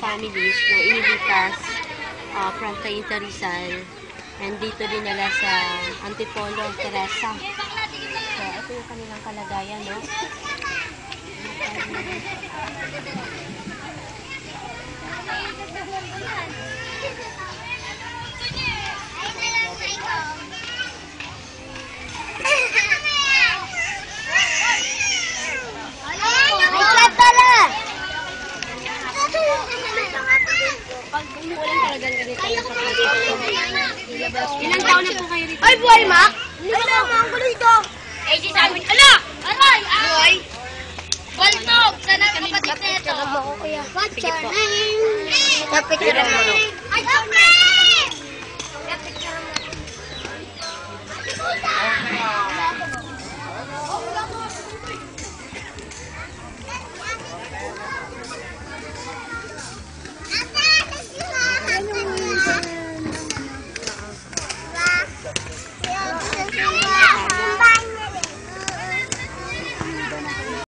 families na inilitas uh, from Cainta Rizal and dito dinala sa Antipolo, Teresa. So, ito yung kanilang kalagayan, no? Umuulan talagang ganito yung Ilang taon na po kayo rito? Ay, buhay, Mac! Ka naman ang gulo ito! Eh, di sa amin, ala! Aray! Buhay! Baltog! Sana ang kapatid na ito! What's your name? Kapit ka naman. Ay, kapit!